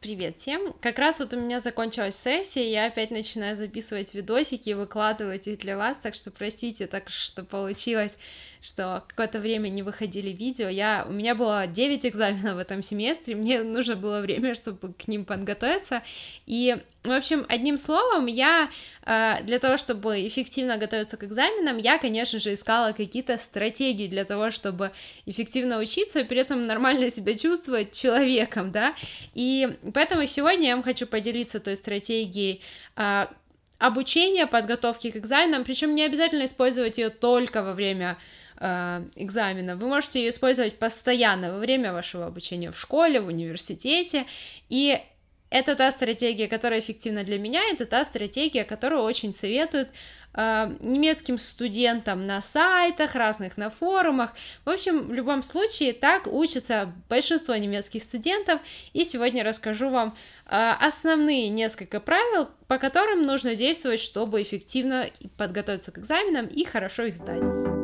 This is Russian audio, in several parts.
Привет всем! Как раз вот у меня закончилась сессия, я опять начинаю записывать видосики и выкладывать их для вас, так что простите, так что получилось что какое-то время не выходили видео. Я, у меня было 9 экзаменов в этом семестре, мне нужно было время, чтобы к ним подготовиться. И, в общем, одним словом, я э, для того, чтобы эффективно готовиться к экзаменам, я, конечно же, искала какие-то стратегии для того, чтобы эффективно учиться и при этом нормально себя чувствовать человеком, да. И поэтому сегодня я вам хочу поделиться той стратегией, э, обучения, подготовки к экзаменам, причем не обязательно использовать ее только во время э, экзамена. Вы можете ее использовать постоянно во время вашего обучения в школе, в университете, и это та стратегия, которая эффективна для меня, это та стратегия, которую очень советуют э, немецким студентам на сайтах, разных на форумах. В общем, в любом случае, так учатся большинство немецких студентов, и сегодня расскажу вам э, основные несколько правил, по которым нужно действовать, чтобы эффективно подготовиться к экзаменам и хорошо их сдать.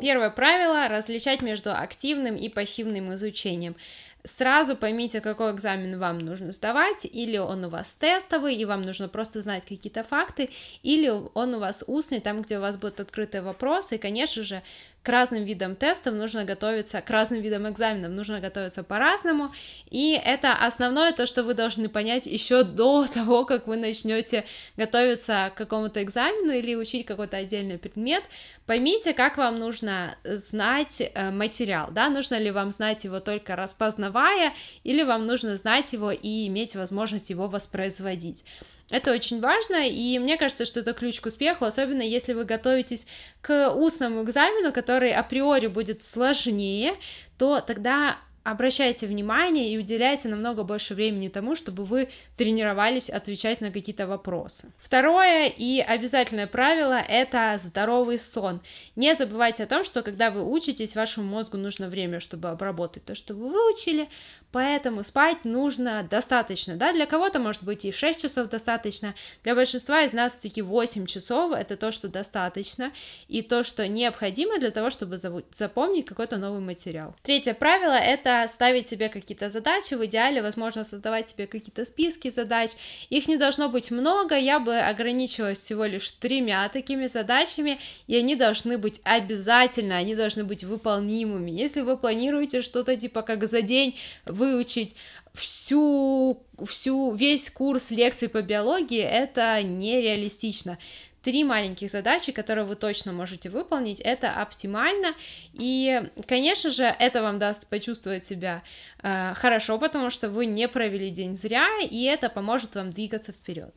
Первое правило — различать между активным и пассивным изучением. Сразу поймите, какой экзамен вам нужно сдавать, или он у вас тестовый, и вам нужно просто знать какие-то факты, или он у вас устный, там, где у вас будут открытые вопросы, и, конечно же, к разным видам тестов нужно готовиться, к разным видам экзаменов нужно готовиться по-разному, и это основное то, что вы должны понять еще до того, как вы начнете готовиться к какому-то экзамену или учить какой-то отдельный предмет, поймите, как вам нужно знать э, материал, да, нужно ли вам знать его только распознавая, или вам нужно знать его и иметь возможность его воспроизводить. Это очень важно, и мне кажется, что это ключ к успеху, особенно если вы готовитесь к устному экзамену, который априори будет сложнее, то тогда обращайте внимание и уделяйте намного больше времени тому, чтобы вы тренировались отвечать на какие-то вопросы. Второе и обязательное правило — это здоровый сон. Не забывайте о том, что когда вы учитесь, вашему мозгу нужно время, чтобы обработать то, что вы выучили, поэтому спать нужно достаточно, да, для кого-то может быть и 6 часов достаточно, для большинства из нас все-таки 8 часов это то, что достаточно, и то, что необходимо для того, чтобы запомнить какой-то новый материал. Третье правило — это ставить себе какие-то задачи, в идеале, возможно, создавать себе какие-то списки задач, их не должно быть много, я бы ограничилась всего лишь тремя такими задачами, и они должны быть обязательно, они должны быть выполнимыми, если вы планируете что-то типа как за день выучить всю, всю, весь курс лекций по биологии, это нереалистично. Три маленьких задачи, которые вы точно можете выполнить, это оптимально, и, конечно же, это вам даст почувствовать себя э, хорошо, потому что вы не провели день зря, и это поможет вам двигаться вперед.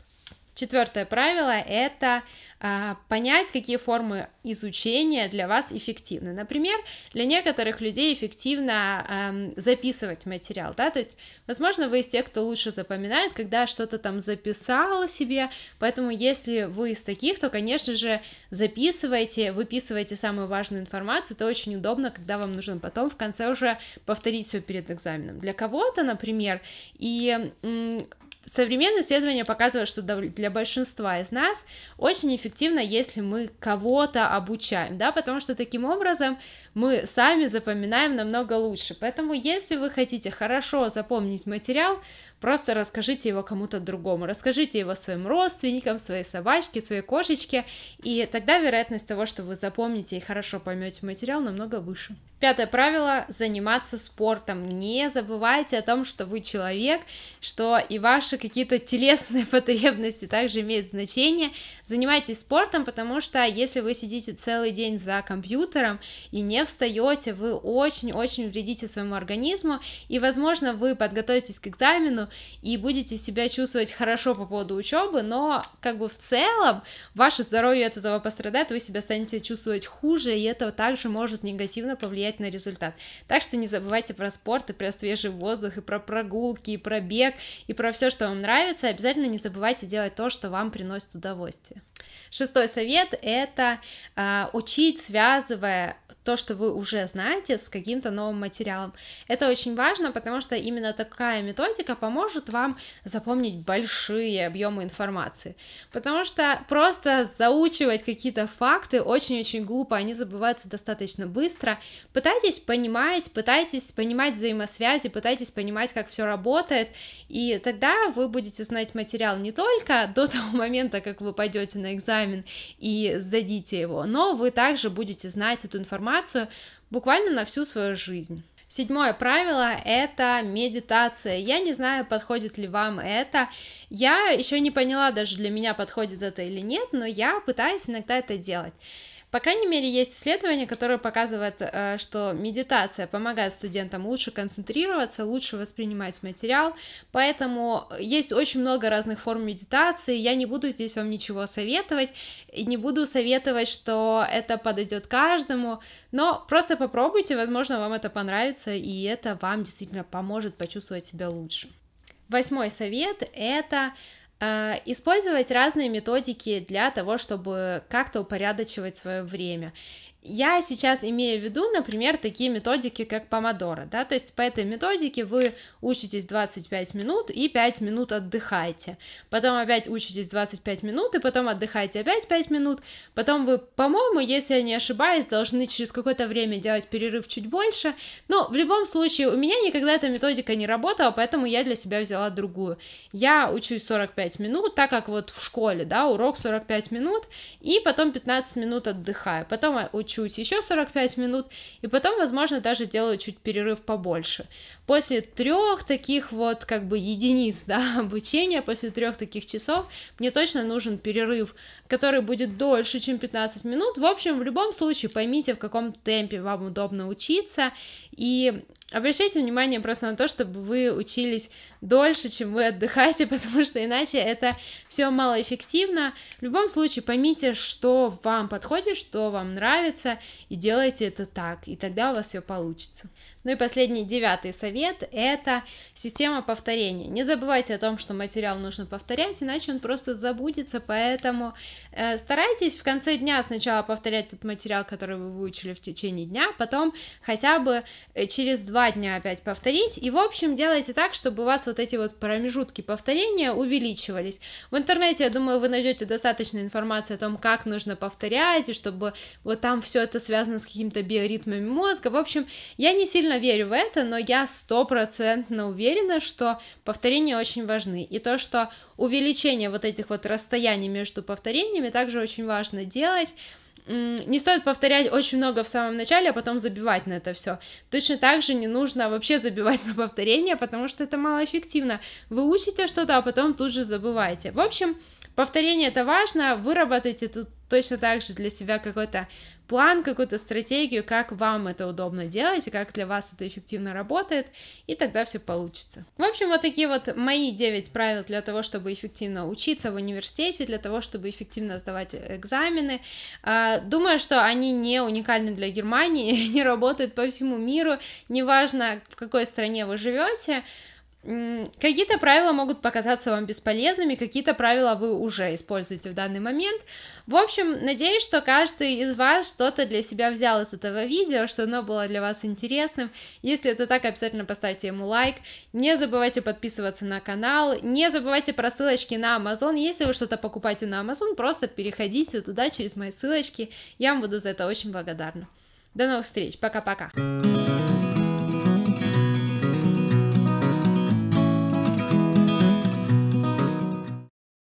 Четвертое правило — это а, понять, какие формы изучения для вас эффективны. Например, для некоторых людей эффективно эм, записывать материал, да, то есть, возможно, вы из тех, кто лучше запоминает, когда что-то там записал себе, поэтому если вы из таких, то, конечно же, записывайте, выписывайте самую важную информацию, это очень удобно, когда вам нужно потом в конце уже повторить все перед экзаменом. Для кого-то, например, и Современные исследования показывают, что для большинства из нас очень эффективно, если мы кого-то обучаем, да, потому что таким образом мы сами запоминаем намного лучше. Поэтому, если вы хотите хорошо запомнить материал, Просто расскажите его кому-то другому, расскажите его своим родственникам, своей собачке, своей кошечке, и тогда вероятность того, что вы запомните и хорошо поймете материал, намного выше. Пятое правило – заниматься спортом. Не забывайте о том, что вы человек, что и ваши какие-то телесные потребности также имеют значение. Занимайтесь спортом, потому что если вы сидите целый день за компьютером и не встаете, вы очень-очень вредите своему организму, и, возможно, вы подготовитесь к экзамену, и будете себя чувствовать хорошо по поводу учебы, но как бы в целом ваше здоровье от этого пострадает, вы себя станете чувствовать хуже, и это также может негативно повлиять на результат. Так что не забывайте про спорт и про свежий воздух, и про прогулки, и про бег, и про все, что вам нравится. Обязательно не забывайте делать то, что вам приносит удовольствие. Шестой совет — это э, учить, связывая то, что вы уже знаете, с каким-то новым материалом. Это очень важно, потому что именно такая методика поможет вам запомнить большие объемы информации. Потому что просто заучивать какие-то факты очень-очень глупо, они забываются достаточно быстро. Пытайтесь понимать, пытайтесь понимать взаимосвязи, пытайтесь понимать, как все работает, и тогда вы будете знать материал не только до того момента, как вы пойдете на экзамен и сдадите его, но вы также будете знать эту информацию буквально на всю свою жизнь. Седьмое правило — это медитация. Я не знаю, подходит ли вам это. Я еще не поняла, даже для меня подходит это или нет, но я пытаюсь иногда это делать. По крайней мере, есть исследования, которые показывают, э, что медитация помогает студентам лучше концентрироваться, лучше воспринимать материал, поэтому есть очень много разных форм медитации, я не буду здесь вам ничего советовать, и не буду советовать, что это подойдет каждому, но просто попробуйте, возможно, вам это понравится, и это вам действительно поможет почувствовать себя лучше. Восьмой совет — это использовать разные методики для того, чтобы как-то упорядочивать свое время. Я сейчас имею в виду, например, такие методики, как помодоро, да, то есть по этой методике вы учитесь 25 минут и 5 минут отдыхаете, потом опять учитесь 25 минут и потом отдыхаете опять 5 минут, потом вы, по-моему, если я не ошибаюсь, должны через какое-то время делать перерыв чуть больше, но в любом случае у меня никогда эта методика не работала, поэтому я для себя взяла другую. Я учусь 45 минут, так как вот в школе, да, урок 45 минут, и потом 15 минут отдыхаю, потом учусь учусь еще 45 минут, и потом, возможно, даже делаю чуть перерыв побольше. После трех таких вот как бы единиц, да, обучения, после трех таких часов, мне точно нужен перерыв, который будет дольше, чем 15 минут. В общем, в любом случае, поймите, в каком темпе вам удобно учиться, и обращайте внимание просто на то, чтобы вы учились дольше, чем вы отдыхаете, потому что иначе это все малоэффективно. В любом случае, поймите, что вам подходит, что вам нравится, и делайте это так, и тогда у вас все получится. Ну и последний, девятый совет — это система повторения. Не забывайте о том, что материал нужно повторять, иначе он просто забудется, поэтому э, старайтесь в конце дня сначала повторять тот материал, который вы выучили в течение дня, потом хотя бы э, через два дня опять повторить, и в общем делайте так, чтобы у вас вот эти вот промежутки повторения увеличивались. В интернете, я думаю, вы найдете достаточно информации о том, как нужно повторять, и чтобы вот там все это связано с какими-то биоритмами мозга. В общем, я не сильно верю в это, но я стопроцентно уверена, что повторения очень важны. И то, что увеличение вот этих вот расстояний между повторениями также очень важно делать, не стоит повторять очень много в самом начале, а потом забивать на это все. Точно так же не нужно вообще забивать на повторение, потому что это малоэффективно. Вы учите что-то, а потом тут же забываете. В общем, повторение это важно, выработайте тут точно так же для себя какой-то план, какую-то стратегию, как вам это удобно делать, и как для вас это эффективно работает, и тогда все получится. В общем, вот такие вот мои 9 правил для того, чтобы эффективно учиться в университете, для того, чтобы эффективно сдавать экзамены. А, думаю, что они не уникальны для Германии, они работают по всему миру, неважно, в какой стране вы живете, Какие-то правила могут показаться вам бесполезными, какие-то правила вы уже используете в данный момент. В общем, надеюсь, что каждый из вас что-то для себя взял из этого видео, что оно было для вас интересным. Если это так, обязательно поставьте ему лайк. Не забывайте подписываться на канал, не забывайте про ссылочки на Amazon. Если вы что-то покупаете на Amazon, просто переходите туда через мои ссылочки. Я вам буду за это очень благодарна. До новых встреч. Пока-пока.